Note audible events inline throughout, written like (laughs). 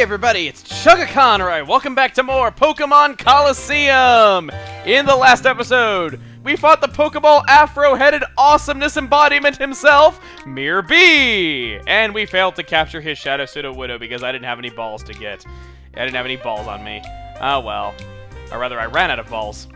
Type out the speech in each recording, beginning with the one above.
Hey everybody, it's Chuggaaconroy. Welcome back to more Pokemon Colosseum. In the last episode, we fought the Pokeball Afro-headed awesomeness embodiment himself, Miror B, and we failed to capture his Shadow Sudowoodo because I didn't have any balls to get. I didn't have any balls on me. Oh well. Or rather, I ran out of balls.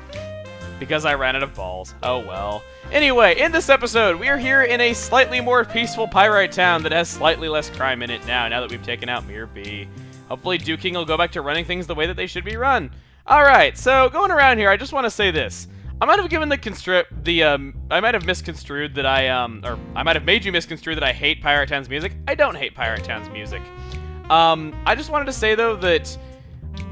Because I ran out of balls. Oh well. Anyway, in this episode, we are here in a slightly more peaceful Pyrite town that has slightly less crime in it now, now that we've taken out Miror B. Hopefully Duking will go back to running things the way that they should be run. Alright, so going around here, I just want to say this. I might have given the constrict the um I might have misconstrued that I um or I might have made you misconstrue that I hate Pyrite Town's music. I don't hate Pyrite Town's music. Um I just wanted to say though that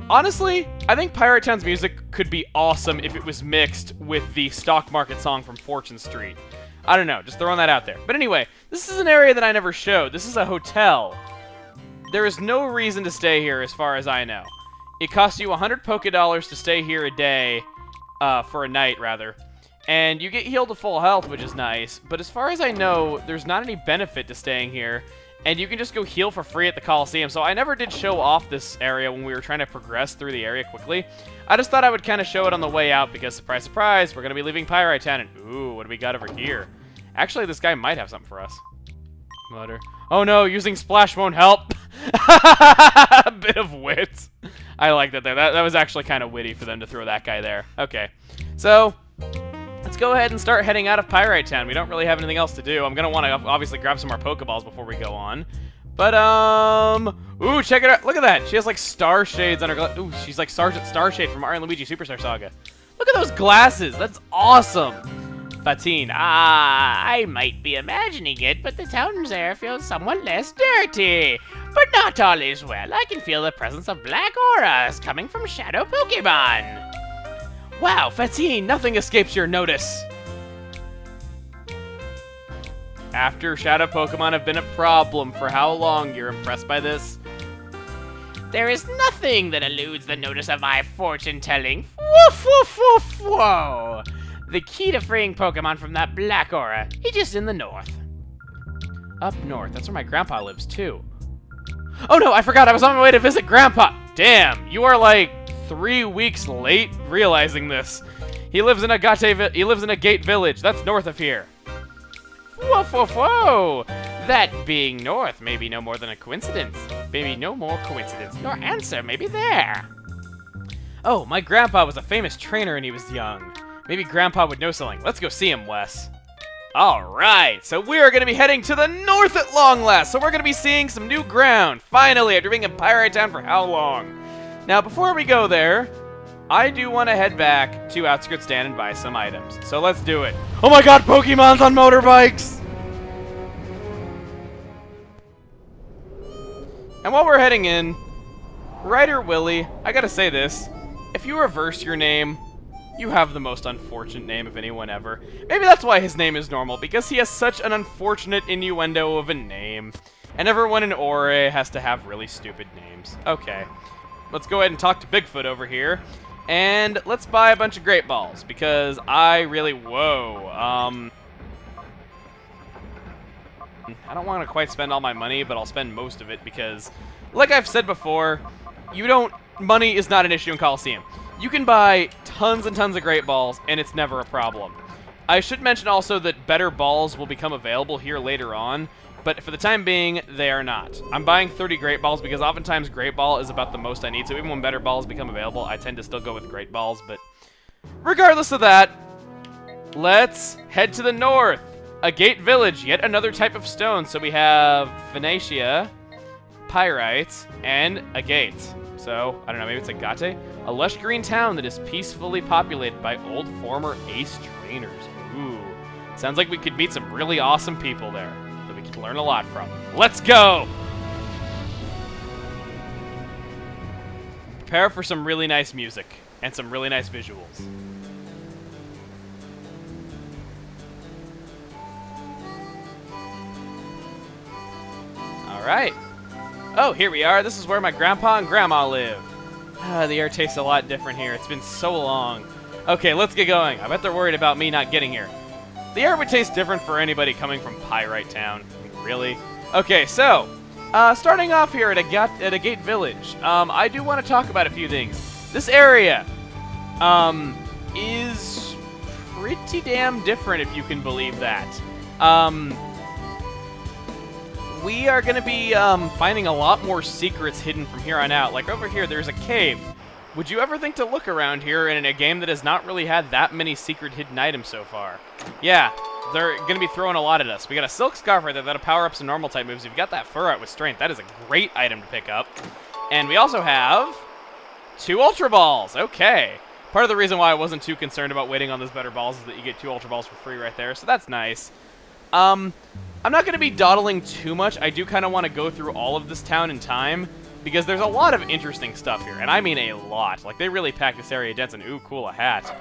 honestly, I think Pyrite Town's music could be awesome if it was mixed with the stock market song from Fortune Street. I don't know, just throwing that out there. But anyway, this is an area that I never showed. This is a hotel. There is no reason to stay here as far as I know. It costs you 100 Poke Dollars to stay here a day, uh, for a night, rather. And you get healed to full health, which is nice. But as far as I know, there's not any benefit to staying here. And you can just go heal for free at the Colosseum. So I never did show off this area when we were trying to progress through the area quickly. I just thought I would kind of show it on the way out because, surprise, surprise, we're going to be leaving Pyrite Town. And, ooh, what do we got over here? Actually, this guy might have something for us. Mutter. Oh no, using Splash won't help. a (laughs) bit of wit. I like that there. That, that was actually kind of witty for them to throw that guy there. Okay. So, let's go ahead and start heading out of Pyrite Town. We don't really have anything else to do. I'm going to want to obviously grab some more Pokeballs before we go on. But, um... Ooh, check it out. Look at that. She has, like, star shades on her... Ooh, she's like Sergeant Starshade from Mario Luigi Superstar Saga. Look at those glasses. That's awesome. Fateen. Ah, I might be imagining it, but the town's air feels somewhat less dirty. But not all is well. I can feel the presence of black auras coming from Shadow Pokemon. Wow, Fateen, nothing escapes your notice. After Shadow Pokemon have been a problem for how long, you're impressed by this? There is nothing that eludes the notice of my fortune-telling. Woof, woof, woof, whoa! The key to freeing Pokemon from that black aura is just in the north. Up north, that's where my grandpa lives too. Oh no, I forgot I was on my way to visit grandpa! Damn, you are like three weeks late realizing this. He lives in a Gate he lives in a gate village, that's north of here. Whoa, whoa, whoa! That being north may be no more than a coincidence. Maybe no more coincidence. Your answer may be there. Oh, my grandpa was a famous trainer when he was young. Maybe Grandpa would know something. Let's go see him, Wes. Alright, so we are going to be heading to the north at long last, so we're going to be seeing some new ground, finally, after being in Pyrite Town for how long? Now, before we go there, I do want to head back to Outskirts Stand and buy some items. So let's do it. Oh my god, Pokemon's on motorbikes! And while we're heading in, Ryder Willie, I gotta say this, if you reverse your name, you have the most unfortunate name of anyone ever. Maybe that's why his name is normal, because he has such an unfortunate innuendo of a name. And everyone in Orre has to have really stupid names. Okay. Let's go ahead and talk to Bigfoot over here. And let's buy a bunch of Great Balls, because I really... Whoa. Um... I don't want to quite spend all my money, but I'll spend most of it, because... Like I've said before, you don't... Money is not an issue in Colosseum. You can buy tons and tons of great balls, and it's never a problem. I should mention also that better balls will become available here later on, but for the time being, they are not. I'm buying 30 Great Balls because oftentimes Great Ball is about the most I need, so even when better balls become available, I tend to still go with Great Balls, but regardless of that, let's head to the north. A Gate Village, yet another type of stone. So we have Venetia, Pyrite, and a Gate. So, I don't know, maybe it's a Gate? A lush green town that is peacefully populated by old former ace trainers. Ooh. Sounds like we could meet some really awesome people there that we could learn a lot from. Let's go! Prepare for some really nice music and some really nice visuals. Alright. Oh, here we are. This is where my grandpa and grandma live. Ah, the air tastes a lot different here. It's been so long. Okay, let's get going. I bet they're worried about me not getting here. The air would taste different for anybody coming from Pyrite Town. Really? Okay, so, Uh, starting off here at a, gat at a gate village, um, I do want to talk about a few things. This area um, is pretty damn different, if you can believe that. Um, we are going to be um, finding a lot more secrets hidden from here on out. Like over here, there's a cave. Would you ever think to look around here in a game that has not really had that many secret hidden items so far? Yeah, they're going to be throwing a lot at us. We got a Silk Scarf right there that'll power up some normal type moves. You've got that Fur Out with Strength. That is a great item to pick up. And we also have two Ultra Balls. Okay. Part of the reason why I wasn't too concerned about waiting on those better balls is that you get two Ultra Balls for free right there, so that's nice. Um, I'm not going to be dawdling too much. I do kind of want to go through all of this town in time, because there's a lot of interesting stuff here, and I mean a lot. Like, they really pack this area dense, and ooh, cool, a hat.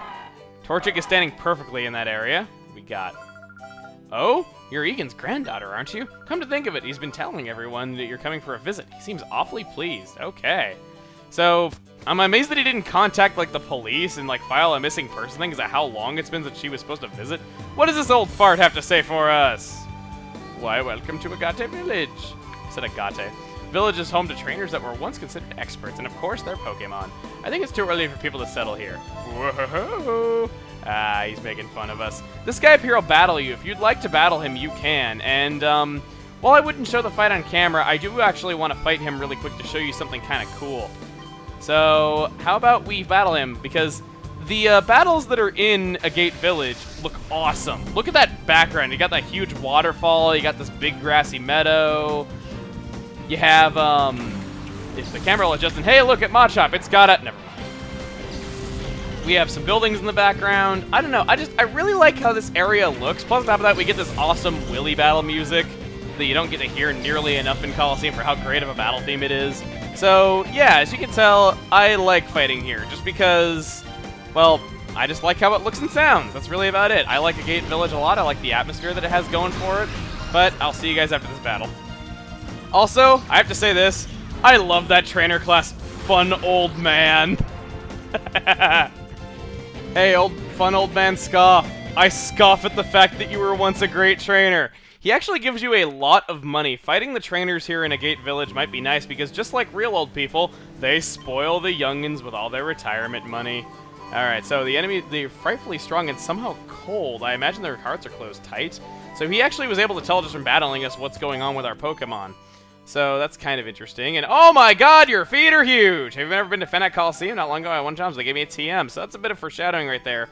Torchic is standing perfectly in that area. We got Oh? You're Eagun's granddaughter, aren't you? Come to think of it, he's been telling everyone that you're coming for a visit. He seems awfully pleased. Okay. So, I'm amazed that he didn't contact, like, the police and, like, file a missing person thing. Is that how long it's been that she was supposed to visit? What does this old fart have to say for us? Why, welcome to Agate Village. I said Agate. Village is home to trainers that were once considered experts, and of course, they're Pokemon. I think it's too early for people to settle here. Whoa! Ah, he's making fun of us. This guy up here will battle you. If you'd like to battle him, you can. And, um, while I wouldn't show the fight on camera, I do actually want to fight him really quick to show you something kind of cool. So, how about we battle him? Because the uh, battles that are in Agate Village look awesome. Look at that background. You got that huge waterfall. You got this big grassy meadow. You have, um, if the camera will adjust, and hey, look at Machop. It's got a, never mind. we have some buildings in the background. I don't know. I just, I really like how this area looks. Plus, on top of that, we get this awesome Willy battle music that you don't get to hear nearly enough in Colosseum for how great of a battle theme it is. So, yeah, as you can tell, I like fighting here just because, well, I just like how it looks and sounds. That's really about it. I like Agate Village a lot. I like the atmosphere that it has going for it. But I'll see you guys after this battle. Also, I have to say this. I love that trainer class fun old man. (laughs) Hey, old fun old man Scoff. I scoff at the fact that you were once a great trainer. He actually gives you a lot of money. Fighting the trainers here in Agate Village might be nice because just like real old people, they spoil the youngins with all their retirement money. Alright, so the enemy, they're frightfully strong and somehow cold. I imagine their hearts are closed tight. So he actually was able to tell just from battling us what's going on with our Pokemon. So that's kind of interesting. And oh my god, your feet are huge! Have you ever been to Phenac Colosseum? Not long ago, I won jobs. They gave me a TM, so that's a bit of foreshadowing right there.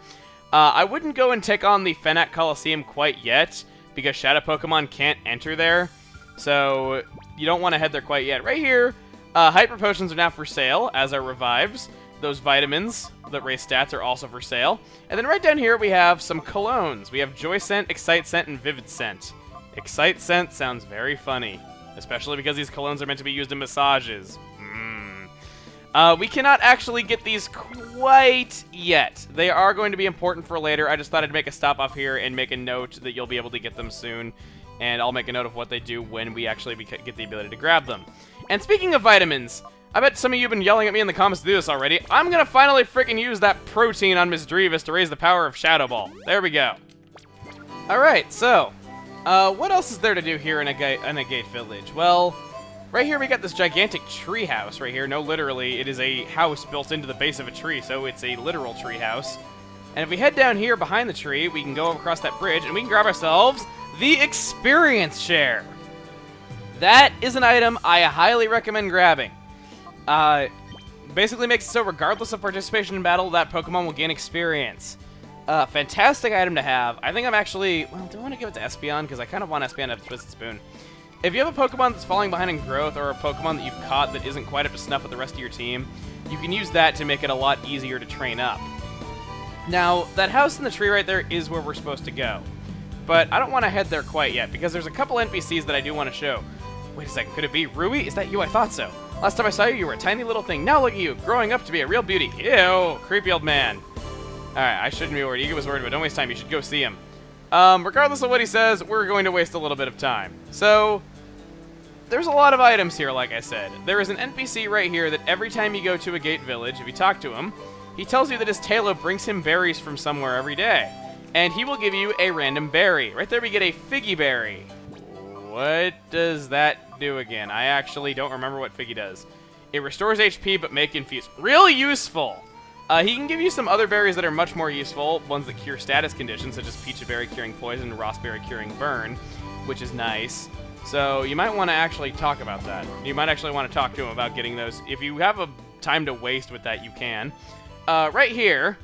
Uh, I wouldn't go and take on the Phenac Colosseum quite yet, because Shadow Pokemon can't enter there. So you don't want to head there quite yet. Right here, uh, Hyper Potions are now for sale, as are Revives. Those vitamins that raise stats are also for sale. And then right down here, we have some colognes. We have Joy Scent, Excite Scent, and Vivid Scent. Excite Scent sounds very funny especially because these colognes are meant to be used in massages. Mm. Uh, we cannot actually get these quite yet. They are going to be important for later. I just thought I'd make a stop off here and make a note that you'll be able to get them soon. And I'll make a note of what they do when we actually get the ability to grab them. And speaking of vitamins, I bet some of you have been yelling at me in the comments to do this already. I'm to finally freaking use that protein on Misdreavus to raise the power of Shadow Ball. There we go. Alright, so, uh, what else is there to do here in a, in a gate village? Well, right here we got this gigantic tree house right here. No, literally, it is a house built into the base of a tree, so it's a literal tree house. And if we head down here behind the tree, we can go across that bridge, and we can grab ourselves the Experience Share. That is an item I highly recommend grabbing. Uh, basically makes it so regardless of participation in battle, that Pokemon will gain experience. Uh, fantastic item to have. I think I'm actually... Well, do I want to give it to Espeon? Because I kind of want Espeon to have Twisted Spoon. If you have a Pokemon that's falling behind in growth, or a Pokemon that you've caught that isn't quite up to snuff with the rest of your team, you can use that to make it a lot easier to train up. Now, that house in the tree right there is where we're supposed to go. But I don't want to head there quite yet, because there's a couple NPCs that I do want to show. Wait a second, could it be Rui? Is that you? I thought so. Last time I saw you, you were a tiny little thing. Now look at you, growing up to be a real beauty. Ew, creepy old man. Alright, I shouldn't be worried. Ego was worried, but don't waste time. You should go see him. Um, regardless of what he says, we're going to waste a little bit of time. So, there's a lot of items here, like I said. There is an NPC right here that every time you go to a gate village, if you talk to him, he tells you that his Taillow brings him berries from somewhere every day. And he will give you a random berry. Right there we get a Figy Berry. What does that do again? I actually don't remember what Figy does. It restores HP, but may confuse. Really useful! Uh, he can give you some other berries that are much more useful, ones that cure status conditions, such as Pecha Berry curing poison and Berry curing burn, which is nice. So you might want to actually talk about that. You might actually want to talk to him about getting those. If you have a time to waste with that, you can. Uh, right here,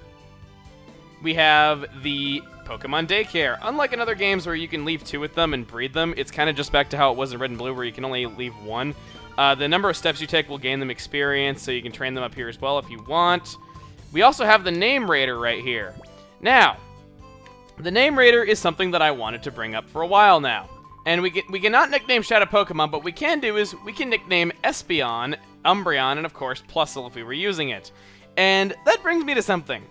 we have the Pokemon Daycare. Unlike in other games where you can leave two with them and breed them, it's kind of just back to how it was in Red and Blue where you can only leave one. Uh, the number of steps you take will gain them experience, so you can train them up here as well if you want. We also have the Name Rater right here. Now, the Name Rater is something that I wanted to bring up for a while now. And we, we cannot nickname Shadow Pokemon, but we can do is we can nickname Espeon, Umbreon, and of course Plusle if we were using it. And that brings me to something.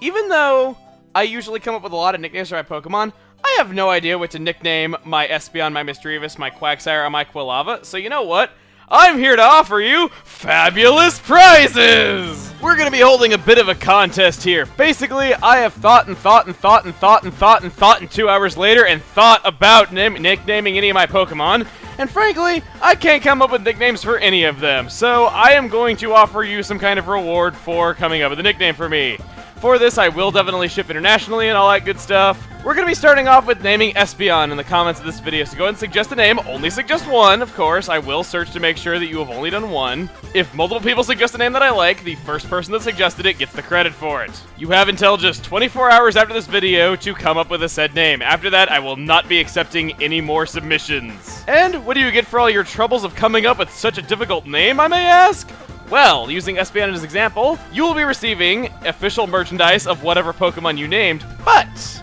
Even though I usually come up with a lot of nicknames for my Pokemon, I have no idea what to nickname my Espeon, my Misdreavus, my Quagsire, or my Quilava, so you know what? I'm here to offer you fabulous prizes! We're gonna be holding a bit of a contest here. Basically, I have thought and thought and thought and thought and thought and thought and two hours later and thought about nicknaming any of my Pokemon, and frankly, I can't come up with nicknames for any of them, so I am going to offer you some kind of reward for coming up with a nickname for me. For this, I will definitely ship internationally and all that good stuff. We're going to be starting off with naming Espeon in the comments of this video, so go ahead and suggest a name. Only suggest one, of course. I will search to make sure that you have only done one. If multiple people suggest a name that I like, the first person that suggested it gets the credit for it. You have until just 24 hours after this video to come up with a said name. After that, I will not be accepting any more submissions. And what do you get for all your troubles of coming up with such a difficult name, I may ask? Well, using Espeon as example, you will be receiving official merchandise of whatever Pokemon you named, but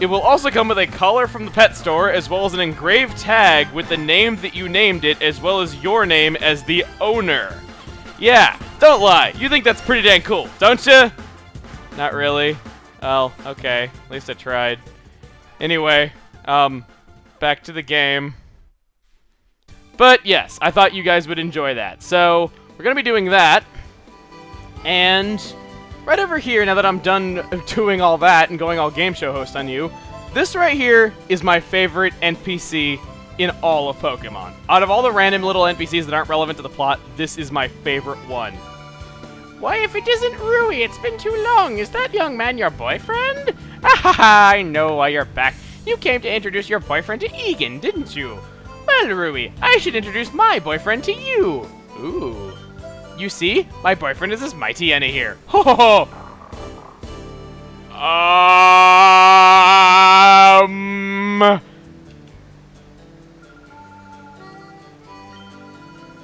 it will also come with a collar from the pet store, as well as an engraved tag with the name that you named it, as well as your name as the owner. Yeah, don't lie. You think that's pretty dang cool, don't you? Not really. Well, okay. At least I tried. Anyway, um, back to the game. But yes, I thought you guys would enjoy that. So, we're going to be doing that. And right over here, now that I'm done (laughs) doing all that and going all game show host on you, this right here is my favorite NPC in all of Pokemon. Out of all the random little NPCs that aren't relevant to the plot, this is my favorite one. Why, if it isn't Rui, it's been too long. Is that young man your boyfriend? Ah, ha ha, I know why you're back. You came to introduce your boyfriend to Eagun, didn't you? Well, Rui, I should introduce my boyfriend to you. Ooh. You see? My boyfriend is this Mightyena here. Ho ho ho! Um...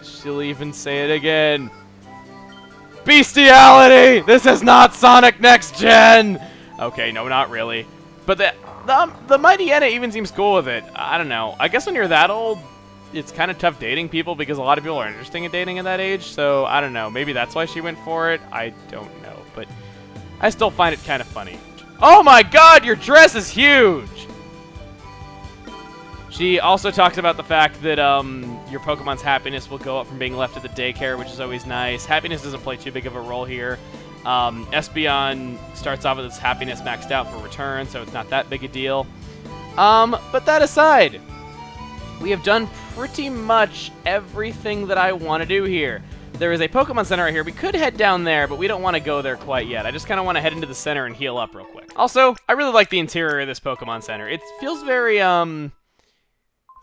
She'll even say it again. Bestiality! This is not Sonic Next Gen! Okay, no, not really. But the, the, the Mightyena even seems cool with it. I don't know. I guess when you're that old, it's kind of tough dating people because a lot of people are interested in dating at that age. So I don't know. Maybe that's why she went for it. I don't know. But I still find it kind of funny. Oh my god, your dress is huge! She also talks about the fact that um, your Pokemon's happiness will go up from being left at the daycare, which is always nice. Happiness doesn't play too big of a role here. Um, Espeon starts off with its happiness maxed out for return, so it's not that big a deal. Um, but that aside, we have done pretty much everything that I want to do here. There is a Pokemon Center right here. We could head down there, but we don't want to go there quite yet. I just kind of want to head into the center and heal up real quick. Also, I really like the interior of this Pokemon Center. It feels very, um...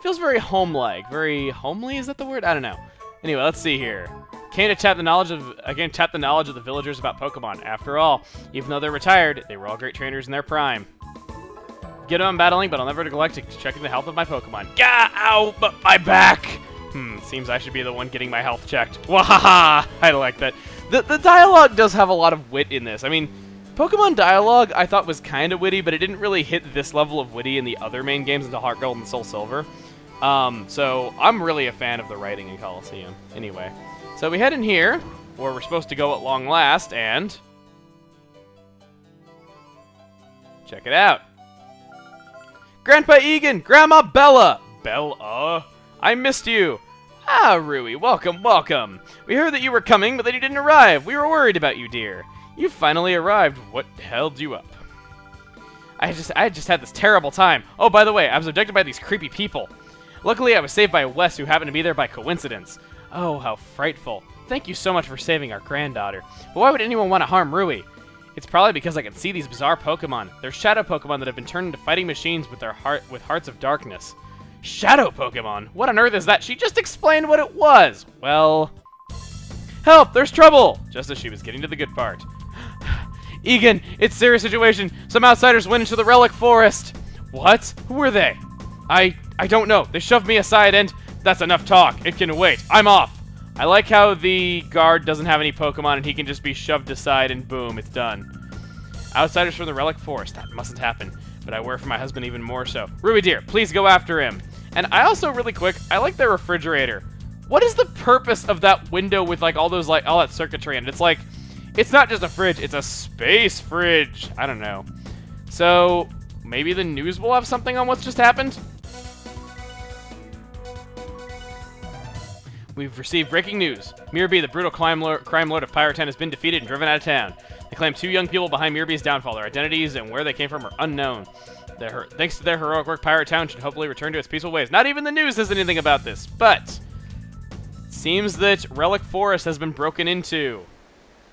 Feels very home-like. Very homely, is that the word? I don't know. Anyway, let's see here. Came to tap the knowledge of again tap the knowledge of the villagers about Pokemon. After all, even though they're retired, they were all great trainers in their prime. Get on battling, but I'll never neglect to checking the health of my Pokemon. Gah! Ow! But my back! Hmm, seems I should be the one getting my health checked. Wahaha! (laughs) I like that. The, the dialogue does have a lot of wit in this. I mean, Pokemon dialogue I thought was kind of witty, but it didn't really hit this level of witty in the other main games into Heart Gold and Soul Silver. Um, so I'm really a fan of the writing in Colosseum. Anyway, so we head in here, where we're supposed to go at long last, and... Check it out. Grandpa Eagun! Grandma Beluh! Beluh? I missed you. Ah, Rui, welcome, welcome. We heard that you were coming, but that you didn't arrive. We were worried about you, dear. You finally arrived. What held you up? I just I just had this terrible time. Oh, by the way, I was abducted by these creepy people. Luckily, I was saved by Wes, who happened to be there by coincidence. Oh, how frightful. Thank you so much for saving our granddaughter. But why would anyone want to harm Rui? It's probably because I can see these bizarre Pokemon. They're shadow Pokemon that have been turned into fighting machines with their heart with hearts of darkness. Shadow Pokemon? What on earth is that? She just explained what it was. Well, help! There's trouble! Just as she was getting to the good part. (gasps) Eagun, it's serious situation. Some outsiders went into the Relic Forest. What? Who were they? I I don't know. They shoved me aside and that's enough talk. It can wait. I'm off. I like how the guard doesn't have any Pokemon and he can just be shoved aside and boom, it's done. Outsiders from the Relic Forest. That mustn't happen. But I worry for my husband even more so. Ruby dear, please go after him. And I also, really quick, I like their refrigerator. What is the purpose of that window with like all those like all that circuitry in it? It's like, it's not just a fridge, it's a space fridge. I don't know. So, maybe the news will have something on what's just happened? We've received breaking news. Miror B, the brutal crime lord, crime lord of has been defeated and driven out of town. They claim two young people behind Miror B's downfall. Their identities and where they came from are unknown. Their, thanks to their heroic work, Pyrite Town should hopefully return to its peaceful ways. Not even the news says anything about this, but... Seems that Relic Forest has been broken into.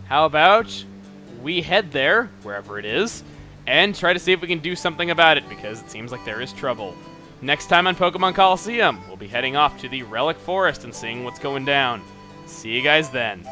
How about we head there, wherever it is, and try to see if we can do something about it, because it seems like there is trouble. Next time on Pokemon Colosseum, we'll be heading off to the Relic Forest and seeing what's going down. See you guys then.